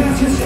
Gracias.